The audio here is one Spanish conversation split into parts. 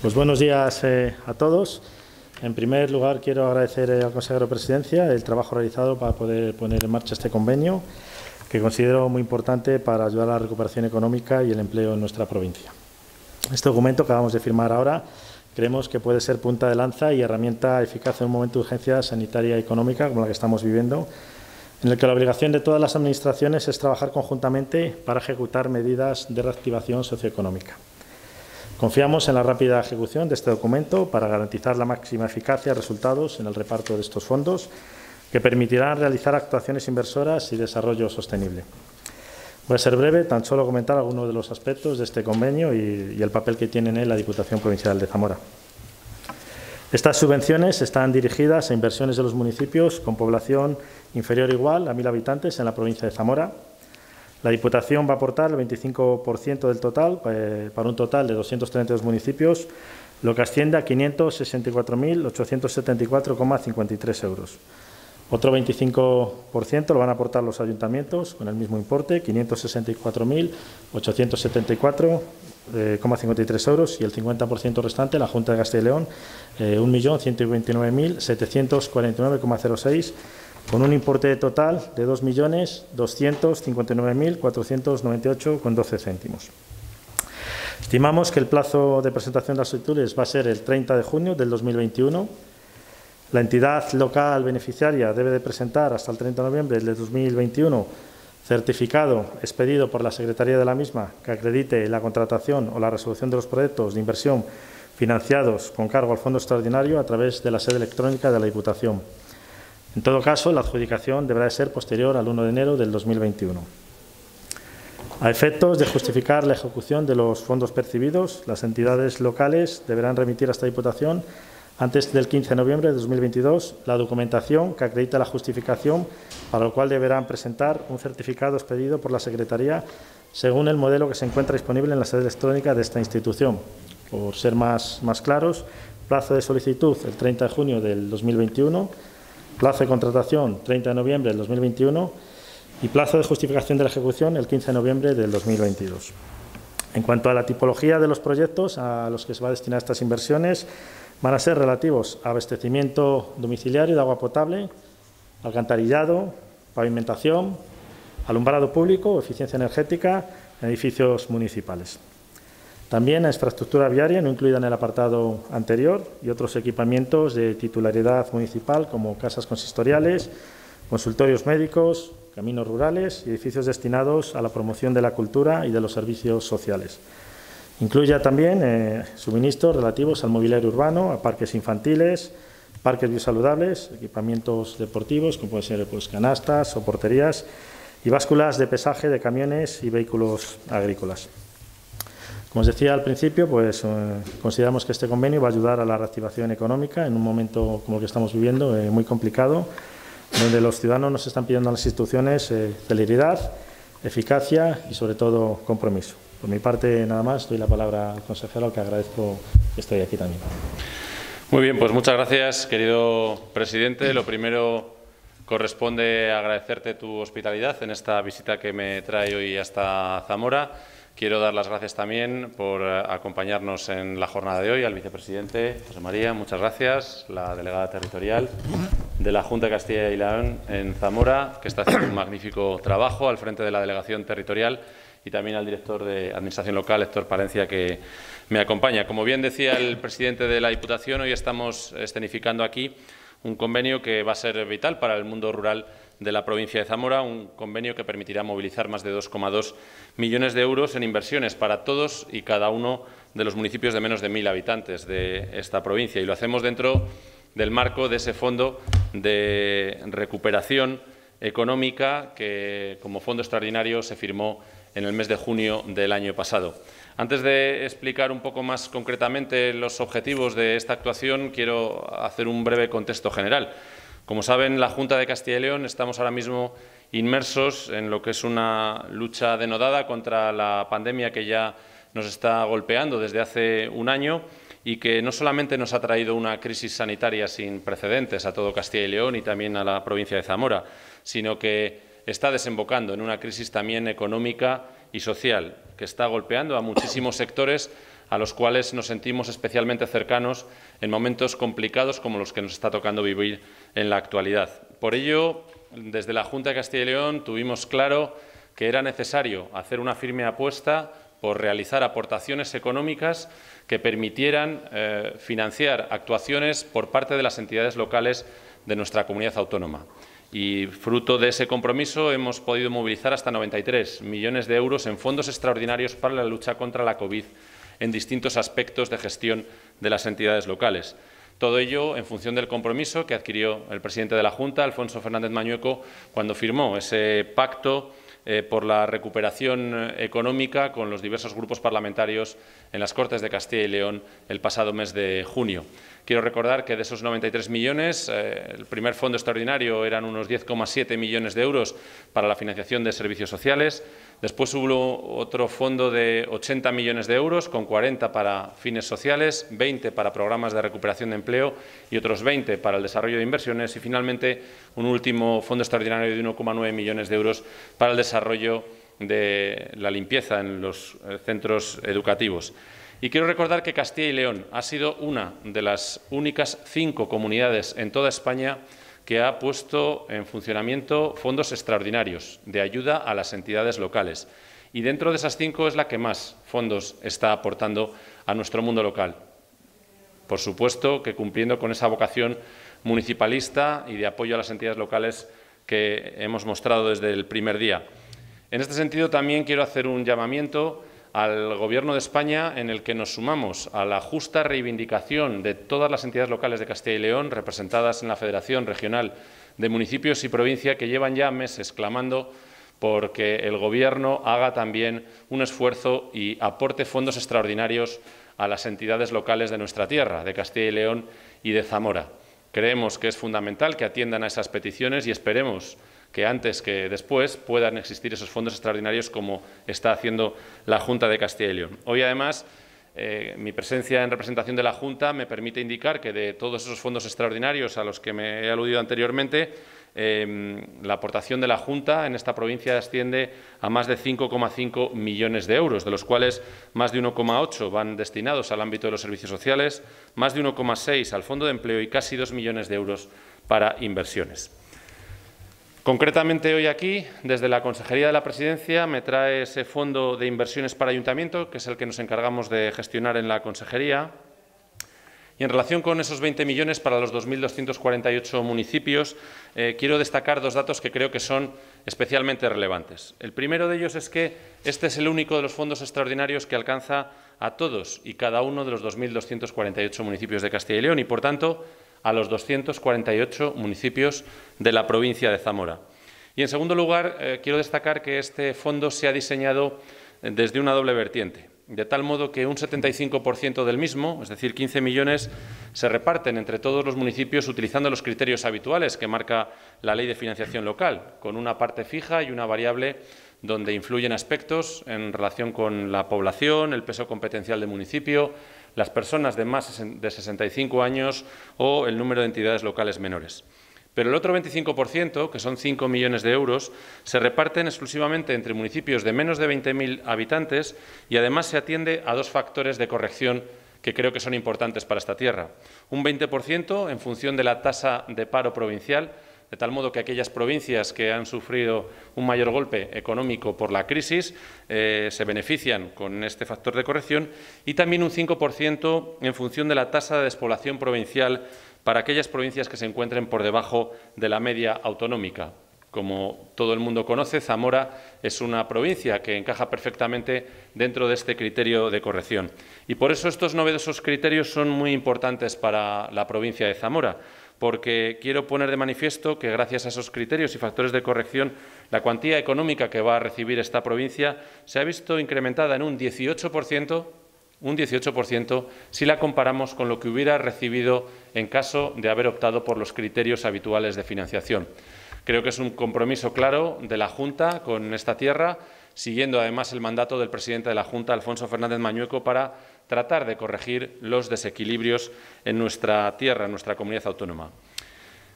Pues buenos días eh, a todos. En primer lugar, quiero agradecer al consejero de Presidencia el trabajo realizado para poder poner en marcha este convenio, que considero muy importante para ayudar a la recuperación económica y el empleo en nuestra provincia. Este documento que acabamos de firmar ahora creemos que puede ser punta de lanza y herramienta eficaz en un momento de urgencia sanitaria y económica como la que estamos viviendo, en el que la obligación de todas las administraciones es trabajar conjuntamente para ejecutar medidas de reactivación socioeconómica. Confiamos en la rápida ejecución de este documento para garantizar la máxima eficacia y resultados en el reparto de estos fondos que permitirán realizar actuaciones inversoras y desarrollo sostenible. Voy a ser breve, tan solo comentar algunos de los aspectos de este convenio y, el papel que tiene en él la Diputación Provincial de Zamora. Estas subvenciones están dirigidas a inversiones de los municipios con población inferior o igual a mil habitantes en la provincia de Zamora, la Diputación va a aportar el 25% del total, eh, para un total de 232 municipios, lo que asciende a 564.874,53 euros. Otro 25% lo van a aportar los ayuntamientos con el mismo importe, 564.874,53 eh, euros y el 50% restante la Junta de Castilla y León, eh, 1.129.749,06 con un importe total de 2.259.498,12 céntimos. Estimamos que el plazo de presentación de las solicitudes va a ser el 30 de junio del 2021. La entidad local beneficiaria debe de presentar hasta el 30 de noviembre del 2021 certificado expedido por la Secretaría de la misma que acredite la contratación o la resolución de los proyectos de inversión financiados con cargo al Fondo Extraordinario a través de la sede electrónica de la Diputación. En todo caso, la adjudicación deberá ser posterior al 1 de enero del 2021. A efectos de justificar la ejecución de los fondos percibidos, las entidades locales deberán remitir a esta Diputación antes del 15 de noviembre de 2022 la documentación que acredita la justificación, para lo cual deberán presentar un certificado expedido por la Secretaría según el modelo que se encuentra disponible en la sede electrónica de esta institución. Por ser más, más claros, plazo de solicitud el 30 de junio del 2021 plazo de contratación 30 de noviembre del 2021 y plazo de justificación de la ejecución el 15 de noviembre del 2022. En cuanto a la tipología de los proyectos a los que se va a destinar estas inversiones, van a ser relativos a abastecimiento domiciliario de agua potable, alcantarillado, pavimentación, alumbrado público, eficiencia energética en edificios municipales. También la infraestructura viaria, no incluida en el apartado anterior, y otros equipamientos de titularidad municipal como casas consistoriales, consultorios médicos, caminos rurales y edificios destinados a la promoción de la cultura y de los servicios sociales. Incluye también eh, suministros relativos al mobiliario urbano, a parques infantiles, parques biosaludables, equipamientos deportivos, como pueden ser pues, canastas o porterías, y básculas de pesaje de camiones y vehículos agrícolas. Como os decía al principio, pues eh, consideramos que este convenio va a ayudar a la reactivación económica en un momento como el que estamos viviendo, eh, muy complicado, donde los ciudadanos nos están pidiendo a las instituciones eh, celeridad, eficacia y sobre todo compromiso. Por mi parte, nada más, doy la palabra al consejero, al que agradezco que esté aquí también. Muy bien, pues muchas gracias, querido presidente. Lo primero corresponde agradecerte tu hospitalidad en esta visita que me trae hoy hasta Zamora. Quiero dar las gracias también por eh, acompañarnos en la jornada de hoy al vicepresidente José María, muchas gracias, la delegada territorial de la Junta de Castilla y León en Zamora, que está haciendo un magnífico trabajo al frente de la delegación territorial y también al director de Administración Local, Héctor Palencia, que me acompaña. Como bien decía el presidente de la Diputación, hoy estamos escenificando aquí un convenio que va a ser vital para el mundo rural de la provincia de Zamora, un convenio que permitirá movilizar más de 2,2 millones de euros en inversiones para todos y cada uno de los municipios de menos de mil habitantes de esta provincia. Y lo hacemos dentro del marco de ese fondo de recuperación económica que, como fondo extraordinario, se firmó en el mes de junio del año pasado. Antes de explicar un poco más concretamente los objetivos de esta actuación, quiero hacer un breve contexto general. Como saben, la Junta de Castilla y León estamos ahora mismo inmersos en lo que es una lucha denodada contra la pandemia que ya nos está golpeando desde hace un año y que no solamente nos ha traído una crisis sanitaria sin precedentes a todo Castilla y León y también a la provincia de Zamora, sino que está desembocando en una crisis también económica y social que está golpeando a muchísimos sectores a los cuales nos sentimos especialmente cercanos en momentos complicados como los que nos está tocando vivir en la actualidad. Por ello, desde la Junta de Castilla y León tuvimos claro que era necesario hacer una firme apuesta por realizar aportaciones económicas que permitieran eh, financiar actuaciones por parte de las entidades locales de nuestra comunidad autónoma. Y fruto de ese compromiso hemos podido movilizar hasta 93 millones de euros en fondos extraordinarios para la lucha contra la COVID en distintos aspectos de gestión de las entidades locales. Todo ello en función del compromiso que adquirió el presidente de la Junta, Alfonso Fernández Mañueco, cuando firmó ese pacto eh, por la recuperación económica con los diversos grupos parlamentarios en las Cortes de Castilla y León el pasado mes de junio. Quiero recordar que de esos 93 millones, eh, el primer fondo extraordinario eran unos 10,7 millones de euros para la financiación de servicios sociales. Después hubo otro fondo de 80 millones de euros, con 40 para fines sociales, 20 para programas de recuperación de empleo y otros 20 para el desarrollo de inversiones. Y finalmente, un último fondo extraordinario de 1,9 millones de euros para el desarrollo de la limpieza en los eh, centros educativos. Y quiero recordar que Castilla y León ha sido una de las únicas cinco comunidades en toda España que ha puesto en funcionamiento fondos extraordinarios de ayuda a las entidades locales. Y dentro de esas cinco es la que más fondos está aportando a nuestro mundo local. Por supuesto que cumpliendo con esa vocación municipalista y de apoyo a las entidades locales que hemos mostrado desde el primer día. En este sentido, también quiero hacer un llamamiento al Gobierno de España en el que nos sumamos a la justa reivindicación de todas las entidades locales de Castilla y León representadas en la Federación Regional de Municipios y Provincia que llevan ya meses clamando porque el Gobierno haga también un esfuerzo y aporte fondos extraordinarios a las entidades locales de nuestra tierra, de Castilla y León y de Zamora. Creemos que es fundamental que atiendan a esas peticiones y esperemos que antes que después puedan existir esos fondos extraordinarios como está haciendo la Junta de Castilla y León. Hoy, además, eh, mi presencia en representación de la Junta me permite indicar que de todos esos fondos extraordinarios a los que me he aludido anteriormente, em, la aportación de la Junta en esta provincia asciende a más de 5,5 millones de euros, de los cuales más de 1,8 van destinados al ámbito de los servicios sociales, más de 1,6 al Fondo de Empleo y casi 2 millones de euros para inversiones. Concretamente hoy aquí, desde la Consejería de la Presidencia, me trae ese fondo de inversiones para ayuntamiento, que es el que nos encargamos de gestionar en la Consejería. Y en relación con esos 20 millones para los 2.248 municipios, eh, quiero destacar dos datos que creo que son especialmente relevantes. El primero de ellos es que este es el único de los fondos extraordinarios que alcanza a todos y cada uno de los 2.248 municipios de Castilla y León y, por tanto, a los 248 municipios de la provincia de Zamora. Y, en segundo lugar, eh, quiero destacar que este fondo se ha diseñado desde una doble vertiente, de tal modo que un 75% del mismo, es decir, 15 millones, se reparten entre todos los municipios utilizando los criterios habituales que marca la Ley de Financiación Local, con una parte fija y una variable donde influyen aspectos en relación con la población, el peso competencial del municipio, las personas de más de 65 años o el número de entidades locales menores. Pero el otro 25%, que son 5 millones de euros, se reparten exclusivamente entre municipios de menos de 20.000 habitantes y además se atiende a dos factores de corrección que creo que son importantes para esta tierra. Un 20% en función de la tasa de paro provincial, de tal modo que aquellas provincias que han sufrido un mayor golpe económico por la crisis eh, se benefician con este factor de corrección y también un 5% en función de la tasa de despoblación provincial para aquellas provincias que se encuentren por debajo de la media autonómica. Como todo el mundo conoce, Zamora es una provincia que encaja perfectamente dentro de este criterio de corrección. Y por eso estos novedosos criterios son muy importantes para la provincia de Zamora porque quiero poner de manifiesto que gracias a esos criterios y factores de corrección, la cuantía económica que va a recibir esta provincia se ha visto incrementada en un 18%, un 18% si la comparamos con lo que hubiera recibido en caso de haber optado por los criterios habituales de financiación. Creo que es un compromiso claro de la Junta con esta tierra, siguiendo además el mandato del presidente de la Junta, Alfonso Fernández Mañueco, para tratar de corregir los desequilibrios en nuestra tierra, en nuestra comunidad autónoma.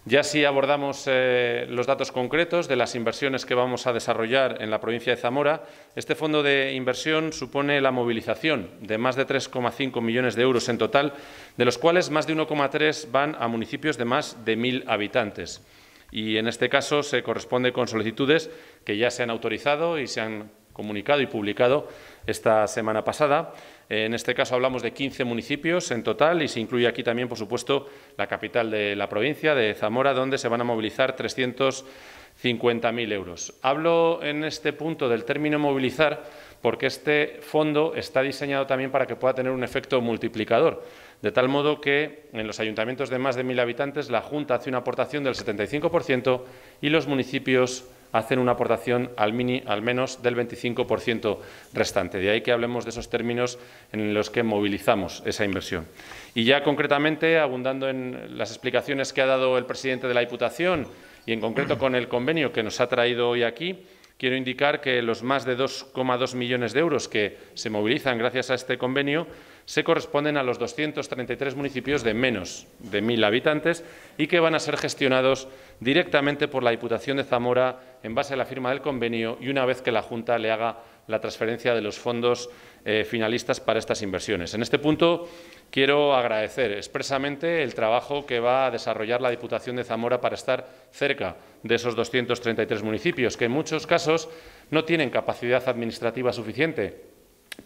Ya si abordamos eh, los datos concretos de las inversiones que vamos a desarrollar en la provincia de Zamora, este fondo de inversión supone la movilización de más de 3,5 millones de euros en total, de los cuales más de 1,3 van a municipios de más de 1.000 habitantes. Y en este caso se corresponde con solicitudes que ya se han autorizado y se han comunicado y publicado esta semana pasada. En este caso hablamos de 15 municipios en total y se incluye aquí también, por supuesto, la capital de la provincia, de Zamora, donde se van a movilizar 350.000 euros. Hablo en este punto del término movilizar porque este fondo está diseñado también para que pueda tener un efecto multiplicador, de tal modo que en los ayuntamientos de más de 1.000 habitantes la Junta hace una aportación del 75% y los municipios hacen una aportación al, al menos del 25% restante. De ahí que hablemos de esos términos en los que movilizamos esa inversión. Y ya concretamente, abundando en las explicaciones que ha dado el presidente de la Diputación y en concreto con el convenio que nos ha traído hoy aquí, quiero indicar que los más de 2,2 millones de euros que se movilizan gracias a este convenio se corresponden a los 233 municipios de menos de 1.000 habitantes y que van a ser gestionados directamente por la Diputación de Zamora en base a la firma del convenio y una vez que la Junta le haga la transferencia de los fondos eh, finalistas para estas inversiones. En este punto quiero agradecer expresamente el trabajo que va a desarrollar la Diputación de Zamora para estar cerca de esos 233 municipios, que en muchos casos no tienen capacidad administrativa suficiente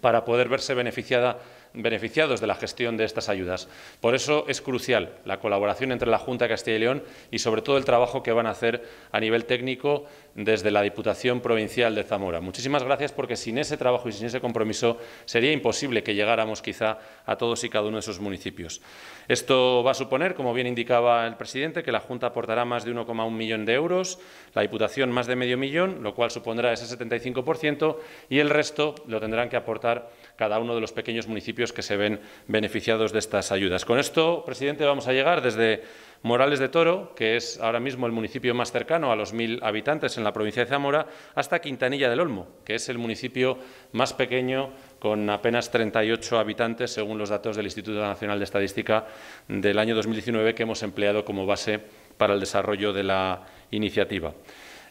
para poder verse beneficiada beneficiados de la gestión de estas ayudas. Por eso es crucial la colaboración entre la Junta de Castilla y León y, sobre todo, el trabajo que van a hacer a nivel técnico desde la Diputación Provincial de Zamora. Muchísimas gracias porque sin ese trabajo y sin ese compromiso sería imposible que llegáramos quizá a todos y cada uno de esos municipios. Esto va a suponer, como bien indicaba el presidente, que la Junta aportará más de 1,1 millón de euros, la Diputación más de medio millón, lo cual supondrá ese 75%, y el resto lo tendrán que aportar cada uno de los pequeños municipios que se ven beneficiados de estas ayudas. Con esto, presidente, vamos a llegar desde Morales de Toro, que es ahora mismo el municipio más cercano a los mil habitantes en la provincia de Zamora, hasta Quintanilla del Olmo, que es el municipio más pequeño con apenas 38 habitantes, según los datos del Instituto Nacional de Estadística del año 2019 que hemos empleado como base para el desarrollo de la iniciativa.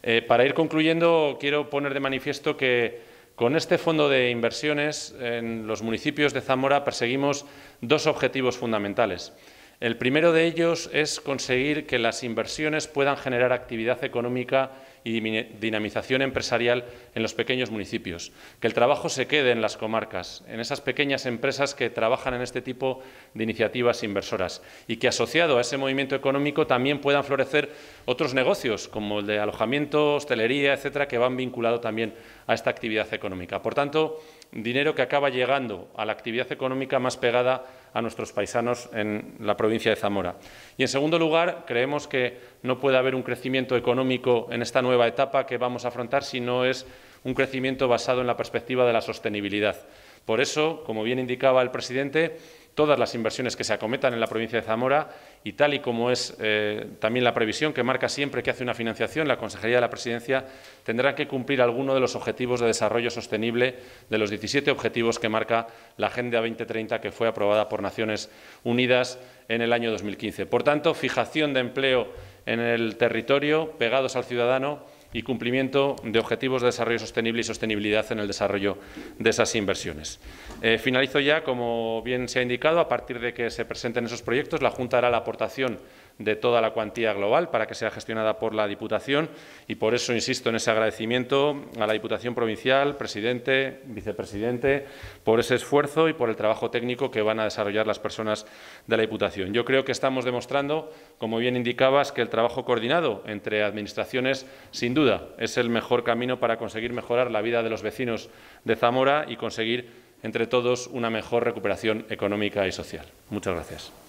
Eh, para ir concluyendo, quiero poner de manifiesto que con este fondo de inversiones en los municipios de Zamora perseguimos dos objetivos fundamentales. El primero de ellos es conseguir que las inversiones puedan generar actividad económica y dinamización empresarial en los pequeños municipios, que el trabajo se quede en las comarcas, en esas pequeñas empresas que trabajan en este tipo de iniciativas inversoras y que asociado a ese movimiento económico también puedan florecer otros negocios como el de alojamiento, hostelería, etcétera, que van vinculados también a esta actividad económica. Por tanto, dinero que acaba llegando a la actividad económica más pegada a nuestros paisanos en la provincia de Zamora. Y, en segundo lugar, creemos que no puede haber un crecimiento económico en esta nueva etapa que vamos a afrontar si no es un crecimiento basado en la perspectiva de la sostenibilidad. Por eso, como bien indicaba el presidente, todas las inversiones que se acometan en la provincia de Zamora y tal y como es eh, también la previsión que marca siempre que hace una financiación la Consejería de la Presidencia, tendrán que cumplir alguno de los objetivos de desarrollo sostenible de los 17 objetivos que marca la Agenda 2030 que fue aprobada por Naciones Unidas en el año 2015. Por tanto, fijación de empleo en el territorio, pegados al ciudadano, y cumplimiento de objetivos de desarrollo sostenible y sostenibilidad en el desarrollo de esas inversiones. Eh, finalizo ya, como bien se ha indicado, a partir de que se presenten esos proyectos, la Junta hará la aportación de toda la cuantía global para que sea gestionada por la Diputación y por eso insisto en ese agradecimiento a la Diputación Provincial, presidente, vicepresidente, por ese esfuerzo y por el trabajo técnico que van a desarrollar las personas de la Diputación. Yo creo que estamos demostrando, como bien indicabas, que el trabajo coordinado entre administraciones, sin duda, es el mejor camino para conseguir mejorar la vida de los vecinos de Zamora y conseguir entre todos una mejor recuperación económica y social. Muchas gracias.